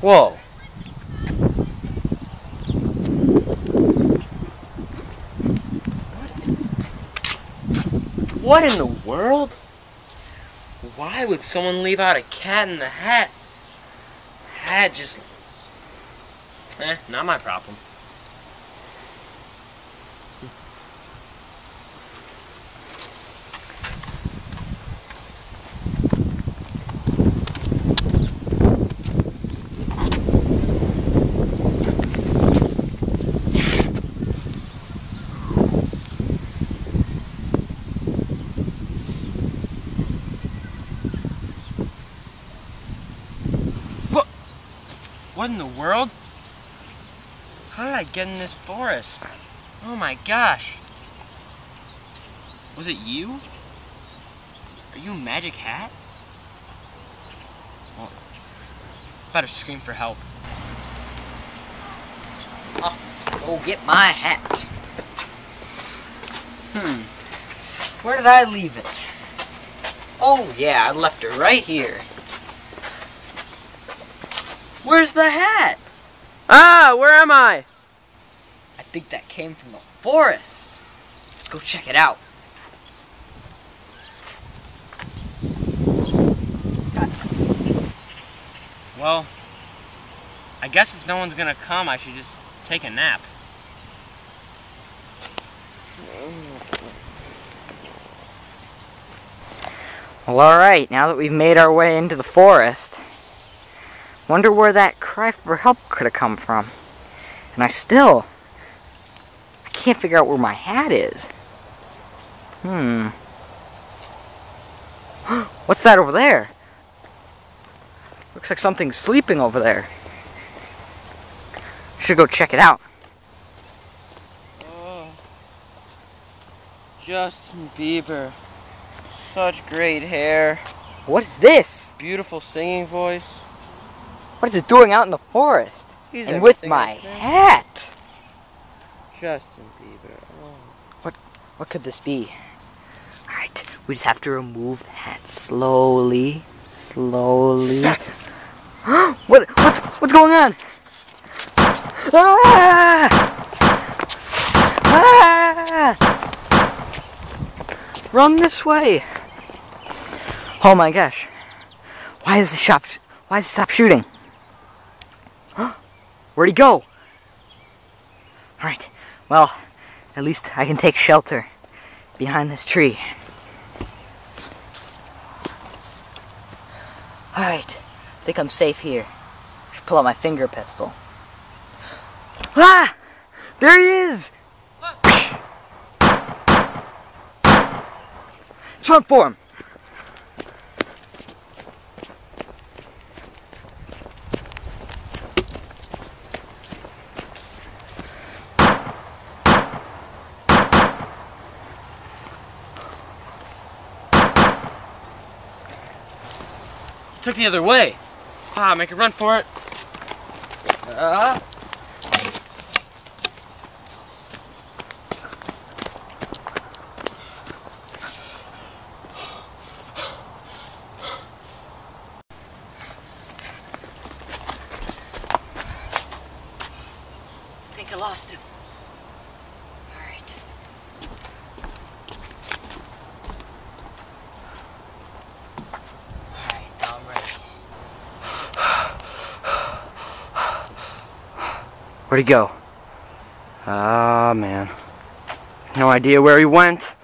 Whoa. What in the world? Why would someone leave out a cat in the hat? Hat just... Eh, not my problem. What in the world? How did I get in this forest? Oh my gosh. Was it you? Are you magic hat? Well, better scream for help. Oh, go get my hat. Hmm. Where did I leave it? Oh, yeah, I left it right here. Where's the hat? Ah, where am I? I think that came from the forest. Let's go check it out. Well, I guess if no one's gonna come, I should just take a nap. Well, alright, now that we've made our way into the forest, wonder where that cry for help could have come from. And I still, I can't figure out where my hat is. Hmm. What's that over there? Looks like something's sleeping over there. Should go check it out. Oh, Justin Bieber. Such great hair. What is this? Beautiful singing voice. What is it doing out in the forest? He's and with my hat. Justin Bieber. Oh. What could this be? Alright, we just have to remove the hat slowly. Slowly. what what's what's going on? Ah! Ah! Run this way. Oh my gosh. Why is the shop why is it stop shooting? Where'd he go? Alright, well, at least I can take shelter behind this tree. Alright, I think I'm safe here. I Should pull out my finger pistol. Ah! There he is! Run for him! Took the other way. Ah, make a run for it. Ah. I think I lost him. Alright. Alright, now I'm ready. Where'd he go? Ah, man. No idea where he went.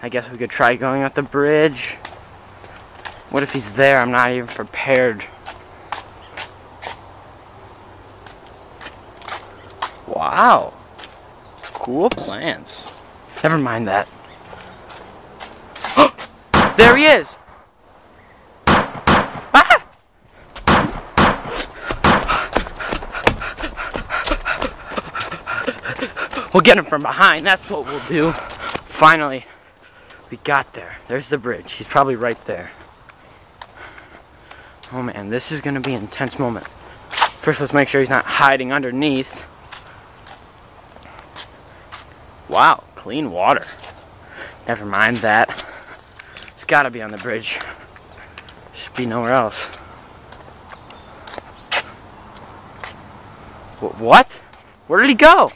I guess we could try going up the bridge. What if he's there? I'm not even prepared. Wow. Cool plans. Never mind that. there he is! We'll get him from behind. That's what we'll do. Finally, we got there. There's the bridge. He's probably right there. Oh man, this is gonna be an intense moment. First, let's make sure he's not hiding underneath. Wow, clean water. Never mind that. It's gotta be on the bridge. Should be nowhere else. What? Where did he go?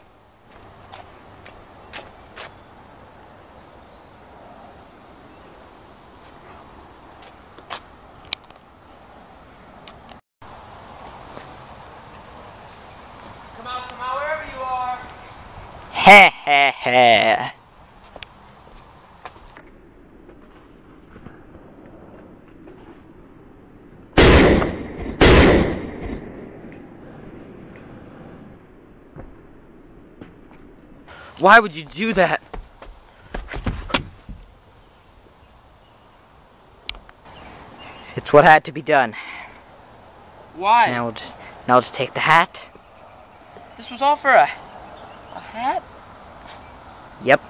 Come out, come out, wherever you are. Heh heh heh. Why would you do that? It's what had to be done. Why? Now we'll just now we'll just take the hat. This was all for a, a hat? Yep.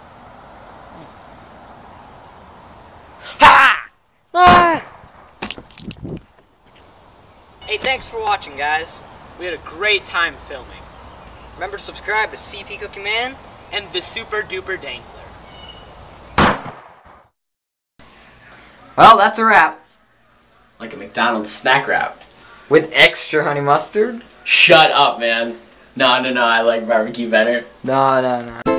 Ha! Ah! Hey, thanks for watching, guys. We had a great time filming. Remember to subscribe to CP Cookie Man. And the super duper dangler. Well, that's a wrap. Like a McDonald's snack wrap. With extra honey mustard? Shut up, man. No, no, no, I like barbecue better. No, no, no.